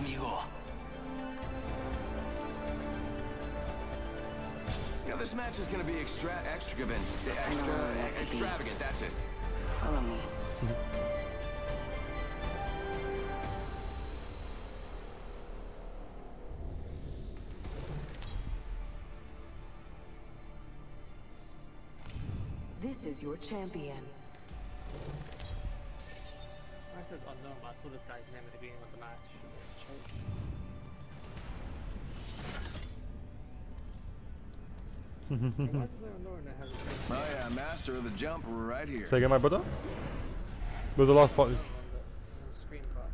amigo. You know, this match is gonna be extra extravagant. Extra where that could be. extravagant, that's it. Follow me. This is your champion. Oh yeah, master of the jump right here. Say again, my brother? Where's the last part? on the, on the screen, but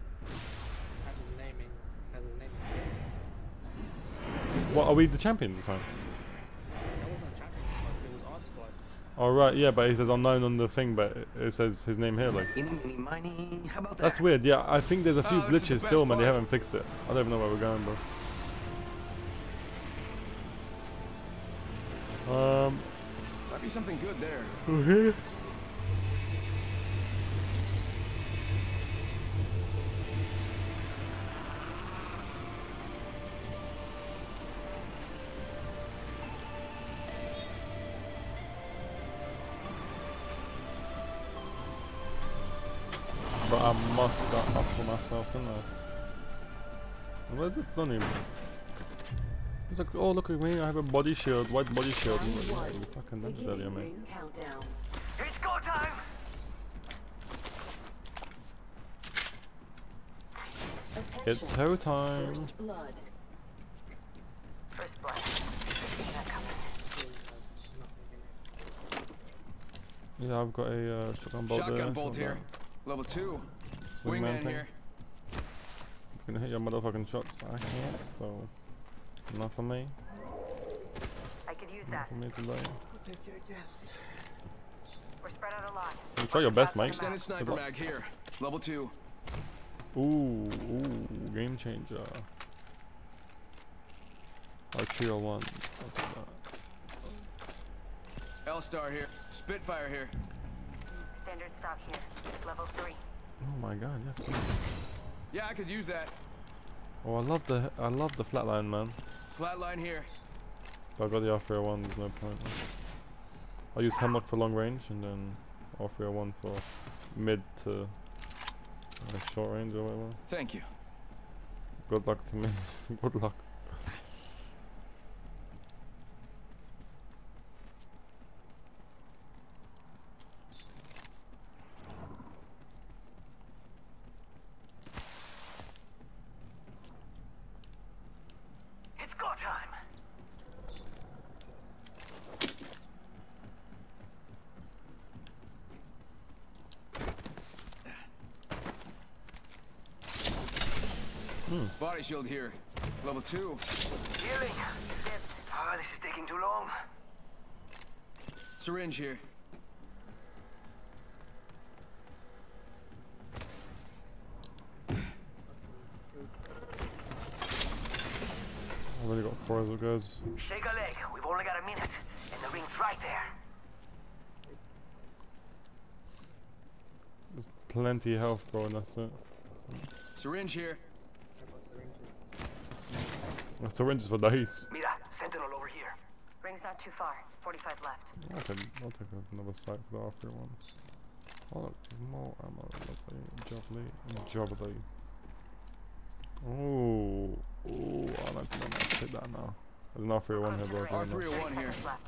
has his name in, has his name in. What, are we the champions this time? That wasn't a champion squad, it was our squad. Oh right, yeah, but he says unknown on the thing, but it- it says his name here, like. Eeny, meeny, miny. How about that? That's weird, yeah, I think there's a few Oh, this is the glitches still, man, they haven't fixed it. I don't even know where we're going, bro. Be something good there. here? But I must start up for myself, innit? I? Where's this done even? He's like, oh look at me, I have a body shield, white body shield. I'm like, Round you fucking did that, Beginning mate. countdown. It's go time! Attention. It's her time. First blood. First blood. See that coming. Yeah, I've got a uh, shotgun bolt there. Shotgun bolt here. Level two. Wingman Wingman thing. here. You can hit your motherfucking shots. I can't, so not for me. I could use Not that. for me today. We're spread out a lot. You try your best, mate. Extended sniper mag here. Level two. Ooh, ooh, game changer. Archeria one. I'll take that. L star here. Spitfire here. Standard stock here. Level three. Oh my god, yes. Yeah, I could use that. Oh, I love the I love the flatline, man. Flatline here. But I got the Archeria one. There's no point. I'll use Hemlock for long range, and then Archeria one for mid to uh, short range or whatever. Thank you. Good luck to me. Good luck. It's go time! Body shield here. Level two. Healing! Ah, this is taking too long. Syringe here. I've already got four of those guys. Shake a leg. We've only got a minute. And the ring's right there. There's plenty of health, bro, and that's it. Syringe here. The syringes for dice. Mira, sentinel over here. Ring's not too far. 45 left. I can, I'll take another sight for the after one. Oh, look, more ammo. Lovely. Jubbly. Jubbly. Oh, oh, I don't think I'm gonna take that now. There's an R301 here, bro. R301 Thirty here. seconds left.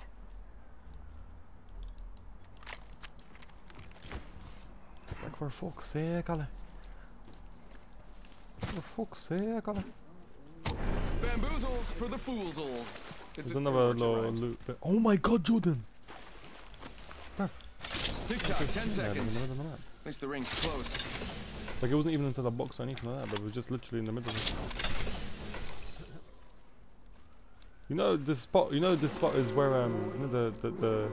Like, for fuck's sake, Ali. For fuck's sake, Ali. Bamboozles for the foolsels. It's There's another it works loot. Oh my god, Jordan! Tick tock, 10 Yeah, the seconds. the. At least the ring's close. Like, it wasn't even inside the box or anything like that, but it was just literally in the middle. You know, this spot, you know, this spot is where, um, you know, the, the, the,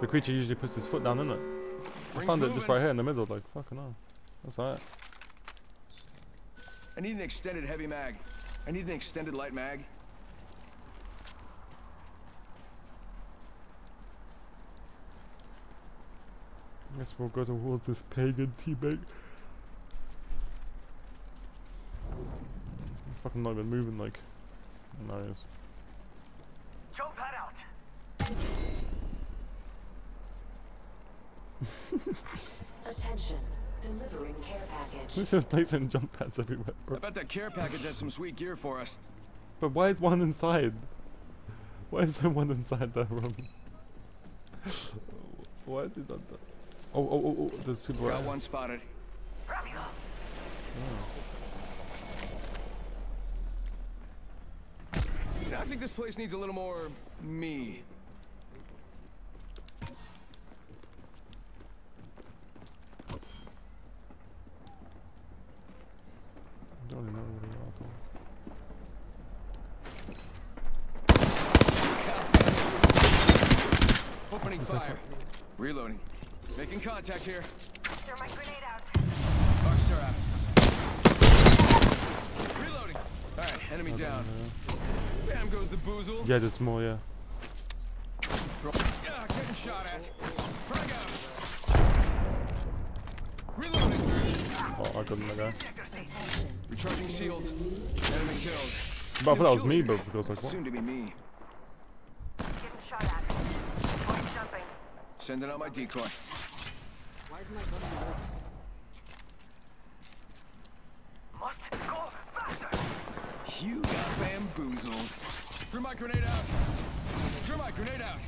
the creature usually puts his foot down, isn't it? I Ring's found it just right here in the middle, like, fucking hell. That's alright. I need an extended heavy mag. I need an extended light mag. Guess we'll go towards this pagan teammate. fucking not even moving like. Nice. Jump pad out. Attention. Delivering care package. This is placing jump pads everywhere, I bet that care package has some sweet gear for us. But why is one inside? Why is there one inside that room? why did that? do- Oh, oh, oh, oh, there's people Got right one spotted. I think this place needs a little more me. I don't even know what. Opening fire. Reloading. Making contact here. Throw my grenade out. Archer out. Reloading. Alright, enemy down. Bam goes the boozle. Yeah, there's more, yeah. Yeah, getting shot at. Frag out. Reloading. Oh, I got another guy. Recharging shields. Enemy killed. But I thought that was me, bro, because like, what? Soon to be me. Getting shot at. Point jumping. Sending out my decoy. Why is my gun reloading? Must go faster. You got bamboozled. Threw my grenade out. Threw my grenade out.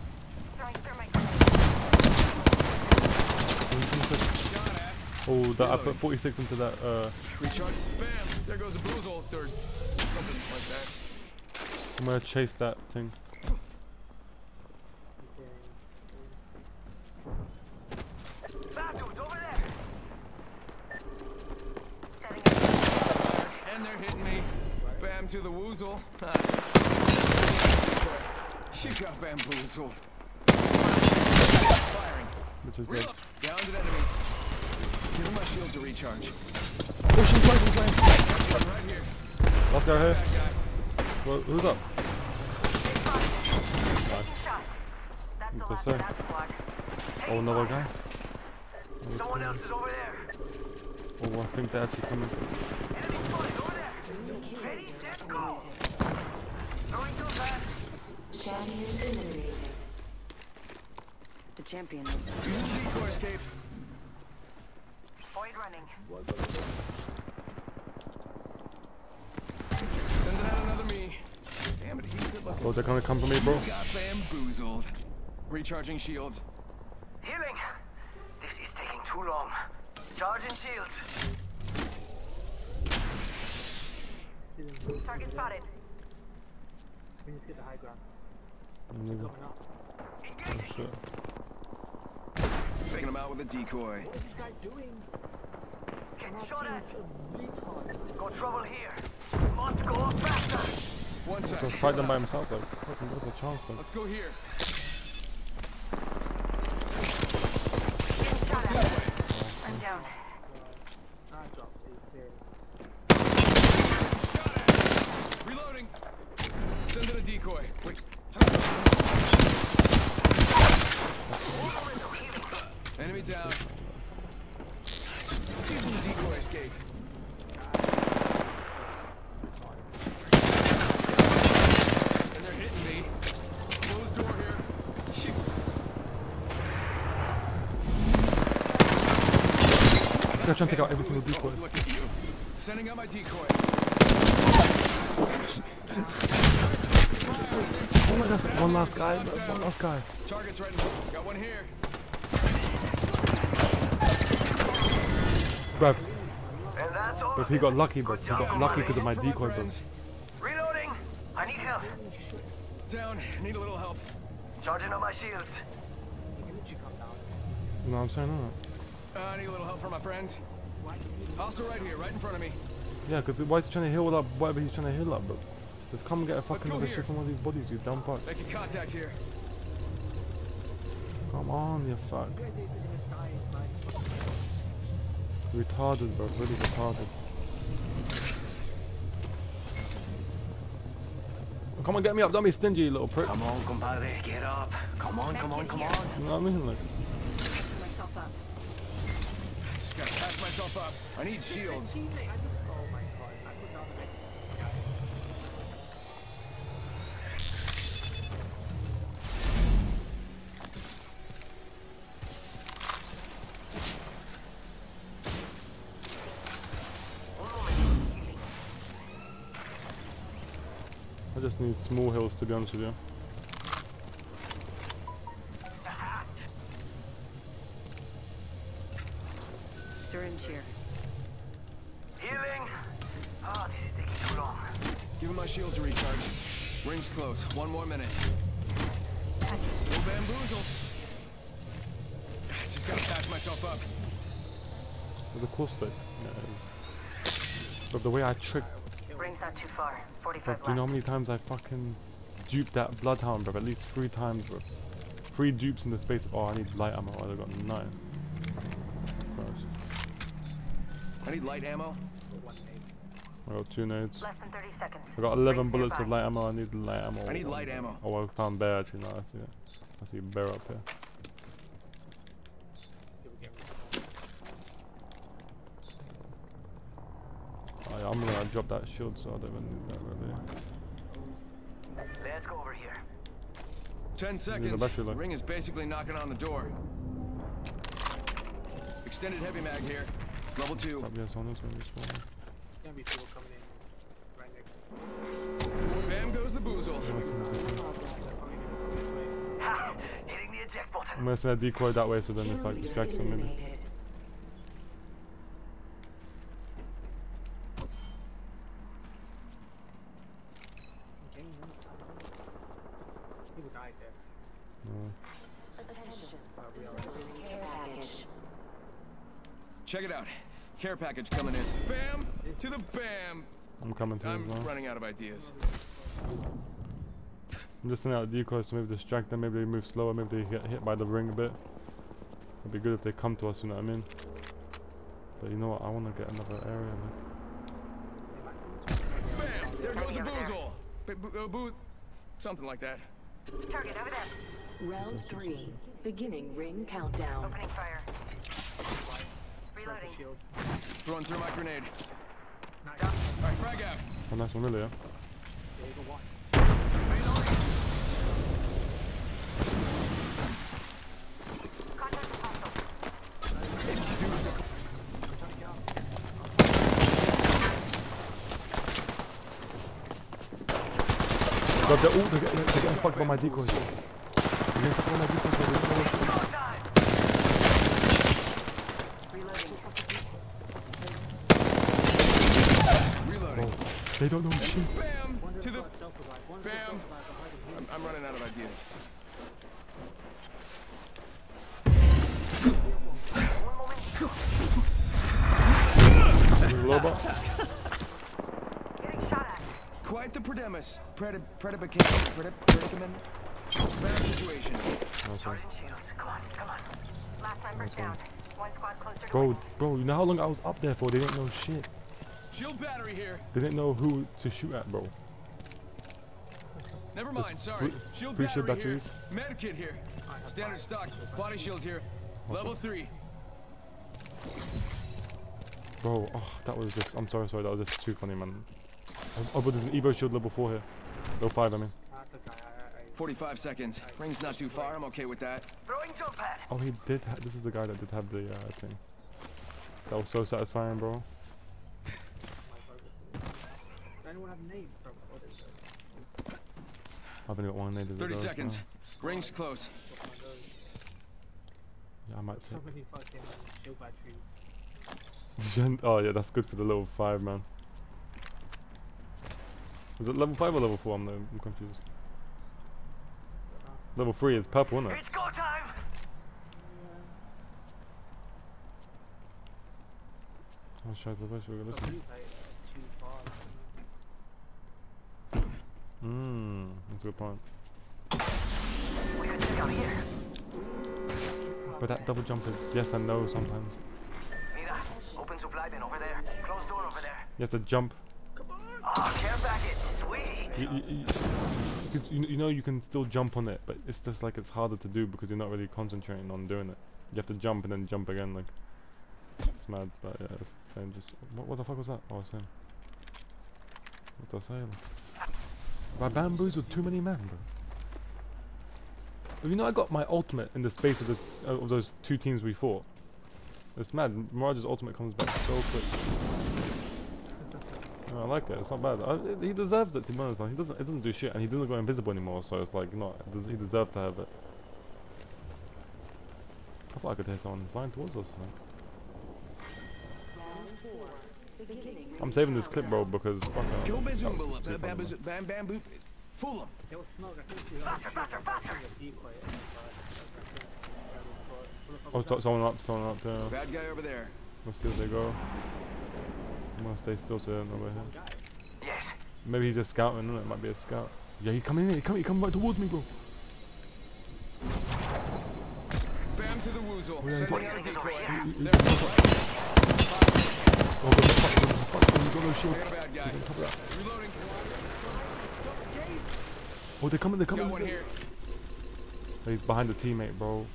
Throwing thermite grenade. Shot at. Oh, that I put 46 into that, uh, Recharge. Bam. There goes a boozle. Or something like that. I'm gonna chase that thing. Bad dudes over there. Setting up. And they're hitting me. Bam to the woozle. she got bamboozled. Firing. Which is good. Down to the enemy. Give him my shield to recharge. Oh, she's flying, she's flying. Right here. Last guy here. Well, who's up? Taking shots. That's the last of that squad. Oh, another guy. Someone else is over there. Oh, I think they're actually coming. Enemy spotted over there. Ready, set, go. Throwing too fast. Champion eliminated. The champion. Use the decoy escape. Void running. Sending out another me. Damn it, he's good looking. Oh, they're gonna come for me, bro. Got bamboozled. Recharging shields. Healing. This is taking too long. Charging shields. Target spotted. We need to get the high ground. Nigga. Coming up. Oh, shit. Taking him out with a decoy. What is this guy doing? Getting shot at. Got trouble here. Must go faster. One sec. Just fight them by himself, though. Fucking, there's a chance, though. Let's go here. Getting shot at. I'm down. I dropped a clear. Shot at. Reloading. Sending a decoy. Wait. Enemy down. Using the decoy escape. And they're hitting me. Closed door here. Shoot. I'm trying to take out every single decoy. look at you. Sending out my decoy. Oh my god, one last guy. One last guy. Target's right in front. Got one here. Bro, And that's all. but he got lucky, but He got lucky because of my decoy, bro. Reloading. I need help. Down. Need a little help. Charging on my shields. Gucci come down. You know what I'm saying, no? Uh, I need a little help from my friends. Why Hostile right here, right in front of me. Yeah, because why is he trying to heal up whatever he's trying to heal up, bro? Just come and get a fucking go other shit from one of these bodies, you dumb fuck. Making contact here. Come on, you fuck. guys did in the sky? Like, Retarded, bro. Really retarded. Come on, get me up. Don't be stingy, little prick. Come on, compadre. Get up. Come on, come on, come on. You know what I mean? Like, myself up. I need shields. I just need small hills to be honest with you. Is. but the way I tricked. Ring's not too far. Bro, 45 do you know how many times I fucking duped that bloodhound, bro? At least three times, bro. Three dupes in the space. Oh, I need light ammo. I'd have got nine. Christ. I need light ammo. One name. I got two nades. Less than 30 seconds. I got 11 Rings bullets of light ammo. I need light ammo. I need light ammo. Oh, I found bear actually. No, I see it. I see bear up here. People get rid Oh, yeah, I'm gonna drop that shield, so I don't even need that really. Let's go over here. Ten the seconds. battery low. Ring is basically knocking on the door. Extended heavy mag here. Level two. Top yes on this one. This one. Gonna be people coming in right next. Bam goes the boozle. I'm oh, gonna send this- They're coming in this way. Ha! Hitting the eject I'm gonna send a decoy that way, so then it's like leader distracts them maybe. eliminated. Okay, no. People died there. No. Attention. Uh, we all Delivering care package. Check it out. Care package coming in. Bam to the bam. I'm coming to I'm as well. running out of ideas. I'm just sending out decoys to maybe distract them, maybe they move slower, maybe they get hit by the ring a bit. It'd be good if they come to us, you know what I mean? But you know what, I wanna get another area, like. Bam! There goes a boozle. B- b- uh, boo- something like that. Target over there. Round three. Beginning ring countdown. Opening fire. Reloading. shield. Throwing through my grenade. Nice. All right, frag out. Oh, nice one, really, yeah? Yeah, you got one. Contact with hostile. God, they're all, they're, getting- they're getting fucked by my decoys. They're getting fucked by my decoys, bro, they don't know what shit. Reloading. Reloading. Bro, they don't know shit. Bam to the. got stealth revive. One just Bam. got stealth revive behind him. I'm, I'm running out of ideas. Robot? Getting shot at. Quite the predemus. Pred predicament. Pred predicament. Bad situation. Nice one. Charging shields. Come on, come on. Last member's down. One squad closer to Bro, win. bro, you know how long I was up there for? They didn't know shit. Shield battery here. They didn't know who to shoot at, bro. Never mind. It's Sorry. Shield battery shield here. batteries. Medikit here. Standard stock. Body shield here. Level three. Bro, oh, that was just, I'm sorry, sorry, that was just too funny, man. Oh, but there's an Evo shield level 4 here. Level 5, I mean. Ah, that's okay. I, I, I, 45 seconds. Ring's not too far. I'm okay with that. Throwing jump pad. Oh, he did, ha this is the guy that did have the uh, thing. That was so satisfying, bro. My focus. Does anyone have names from what is? I've only got one nade 30 seconds. now. Rings close. What's one of those? Yeah, I might So take. many fucking shield batteries. Gen oh, yeah, that's good for the level 5, man. Is it level 5 or level 4? I'm, I'm confused. Uh-huh. Level 3 is purple, isn't it? It's go time. I'll show the best. We're gonna listen. people say it's too far. Mmm, that's a good point. We could check out here. But that double jump is yes and no sometimes. Mira, open supply bin over there. Closed door over there. You have to jump. Oh, care package. Sweet. You, you, you, you, know you can still jump on it, but it's just like it's harder to do because you're not really concentrating on doing it. You have to jump and then jump again, like it's mad. But yeah, it's same. Just what, what the fuck was that? Oh, same. What did I my bamboos with too many men, bro. You know I got my ultimate in the space of, the, uh, of those two teams we fought. It's mad. Mirage's ultimate comes back so quick. No, I like it. It's not bad. I, he deserves it. To be honest, he doesn't. It doesn't do shit, and he doesn't go invisible anymore. So it's like not. He deserved to have it. I thought I could hear someone flying towards us. Round four. Beginning I'm saving this clip, bro, because fuck it. Kill that was Bazumba, just too bam, bam, bam, bam, bam, boop. Fool him. There was smoke. I think she was Faster, faster, faster! a decoy. man. Oh, so, someone up, someone up there. Bad guy over there. Let's see where they go. I'm gonna stay still so they're not over here. Yes. Maybe he's just scouting, innit? It might be a scout. Yeah, he's coming in. He's coming. He's coming right towards me, bro. Bam to the woozle. Oh, yeah, Sending he- out a he's over decoy. here. He- he- There, right. Oh, but the fuck, the fuck, he's got no shield. I got a bad guy. He's on top of that. Reloading. Oh, they're coming. They're Got coming. one here. Oh, he's behind the teammate, bro.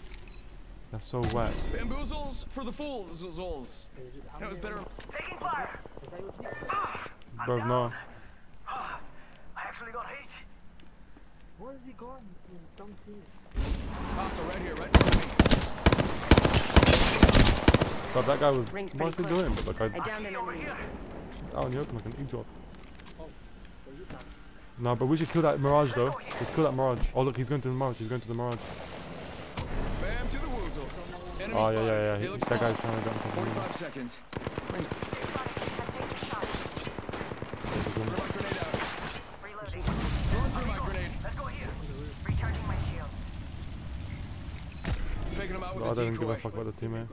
That's so whack. Bamboozles for the fools. Zolls. That was better. Taking fire! I'm Bro, down. no. I actually got hit. Where is he going? He's dumb team. Hostile right here, right in front of me. But that guy was. Rings What's he pretty close. doing? But like, I, I downed an Over enemy. here. he's out in the open like an idiot. So you done. No, but we should kill that Mirage though. Let's kill that Mirage. Oh look, he's going to the Mirage. He's going to the Mirage. Bam to the woozle. Oh yeah, yeah, yeah. He He, that guy's trying to get on top of me. 45 seconds. I'm taking shots. Throw my grenade out. Reloading. Throwing through my grenade. Let's go here. Recharging my shield. Taking him out with No, I a don't give a fuck about the teammate.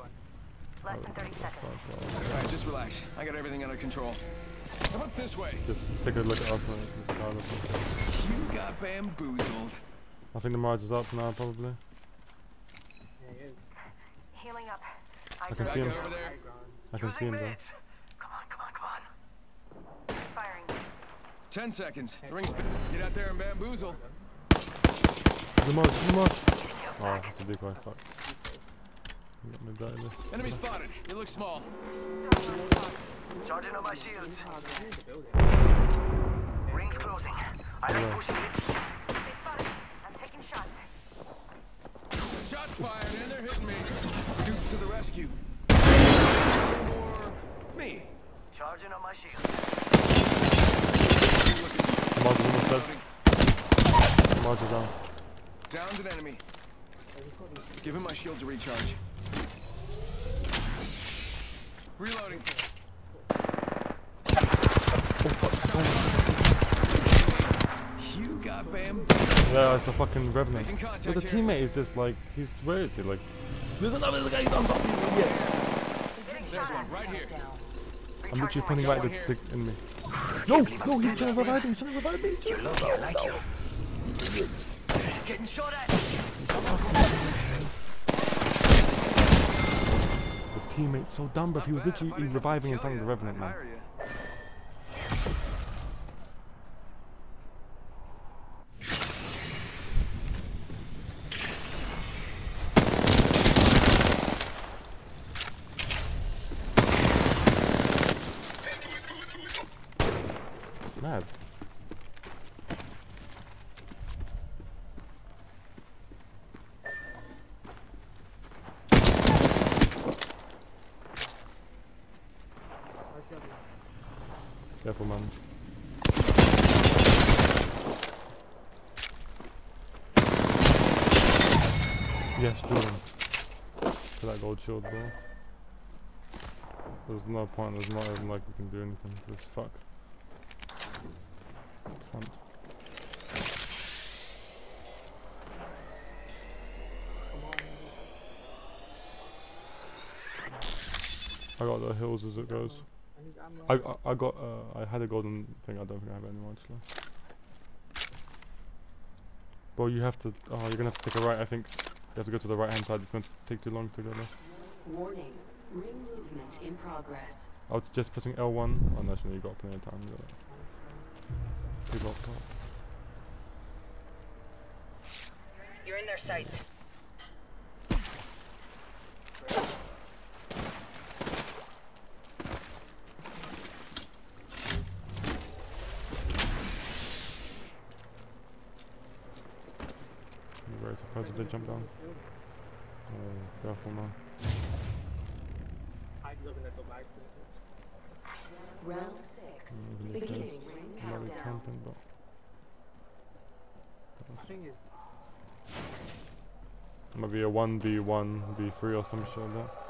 Less than 30 seconds. Alright, just relax. I got everything under control. Come up this way? Just take a look at us. and just start us. You got bamboozled. I think the Mirage is up now, probably. Yeah, he is. Healing up. I can see him. over there. I can see him though. Come on, come on, come on. Firing. 10 seconds. The ring's Get out there and bamboozle. The Mirage, the Mirage. Oh, it's a decoy. Fuck. You got me dying. Enemy spotted. You look small. Charging on my shields. In the building. Rings closing. I am pushing it. I'm taking shots. Shots fired and they're hitting me. Dupes to the rescue. Or me. Charging on my shields. The Mirage almost dead. The is down. Downed an enemy. Give him my shield to recharge. Reloading. You got bam. Yeah, it's the fucking Revenant. But the teammate is just like, he's, where is he? Like, there's another guy, he's on top of me. Yeah. There's one right here. I'm literally pointing right at one the, the enemy. No, no, he's trying to revive me, he's trying to revive me. You love me, I like you. Getting shot at. The teammate's so dumb, but he was literally reviving in front of the Revenant, man. Mad. Careful, man. Yes, Jordan. For that gold shield, bro. There's no point, there's not even like we can do anything. This fuck. Can't. I got the hills as it goes. I. I I, I got uh, I had a golden thing. I don't think I have any more actually. Bro, you have to. Oh, you're gonna have to take a right. I think you have to go to the right hand side. It's gonna take too long to go left. Warning. Ring movement in progress. I would suggest pressing L1. Oh no, actually, you got plenty of time. You got it. You got top. You're in their sights. I'm very surprised if they jump down. Oh, careful man. I'm looking at the back. Round six. They Beginning ring countdown. but The thing is, maybe a one v one v three or some shit like that.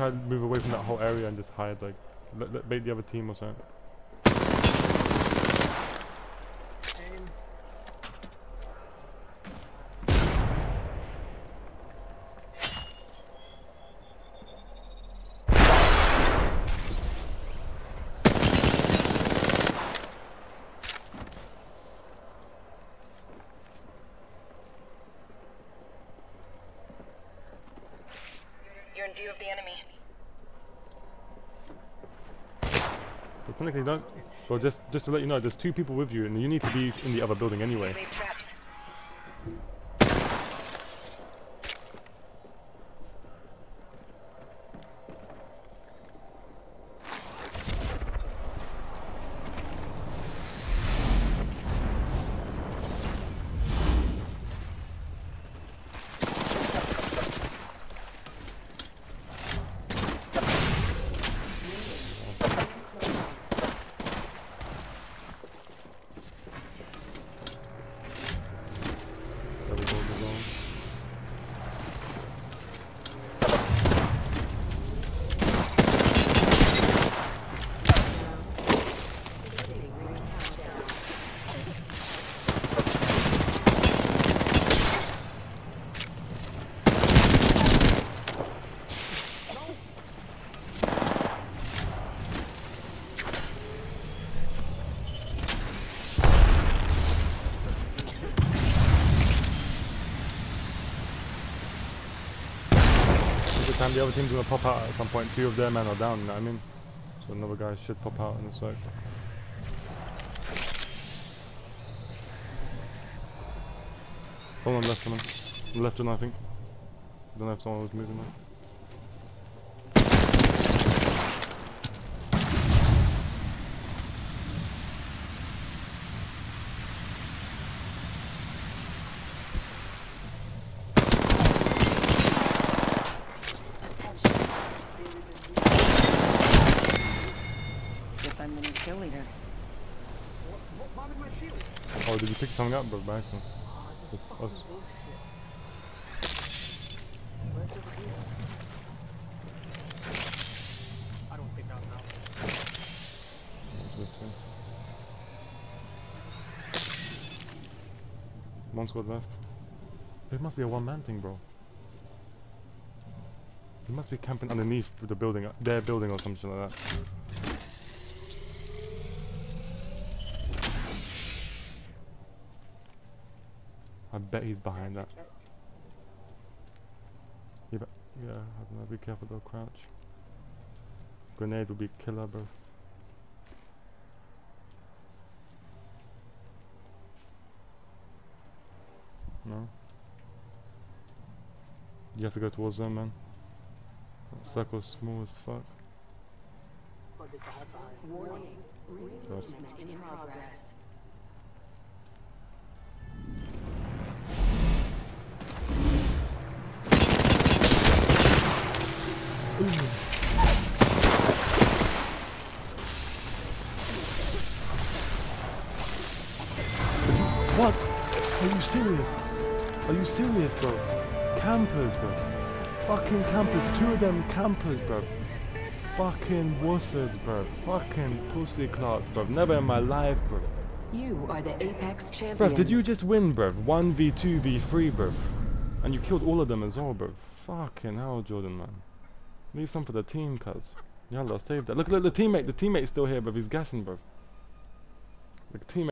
Try to move away from that whole area and just hide, like, bait the other team or something. aim. You're in view of the enemy. But technically, don't. Well, just just to let you know, there's two people with you, and you need to be in the other building anyway. Leave traps. Double door is on. Beginning ring countdown. Every time the other team's gonna pop out at some point. two of their men are down. You know what I mean? So another guy should pop out in a sec. Someone left coming. Left one, I think. I Don't know if someone was moving there. Guess I'm the new kill leader. What, what, why with my shield? Oh, did you pick something up, bro? By accident. Oh, this Just fucking us. bullshit. Where's the other dude? I don't now. This. One squad left. It must be a one-man thing, bro. He must be camping underneath the building, their building or something like that. Bet he's behind that. Yeah, but, yeah, I don't know, be careful though, crouch. Grenade will be killer, bro. No. You have to go towards them, man. That circle's small as fuck. But it's a hard time. Warning. Serious, bro? Campers, bro. Fucking campers. Two of them campers, bro. Fucking wusses, bro. Fucking pussy clots, bro. Never in my life, bro. You are the Apex champions. Bro, did you just win, bro? 1v2, v3, bro. And you killed all of them as well, bro. Fucking hell, Jordan, man. Leave some for the team, cuz. Yalla, save that. Look, look, the teammate, the teammate's still here, bro. He's gassing, bro. The teammate.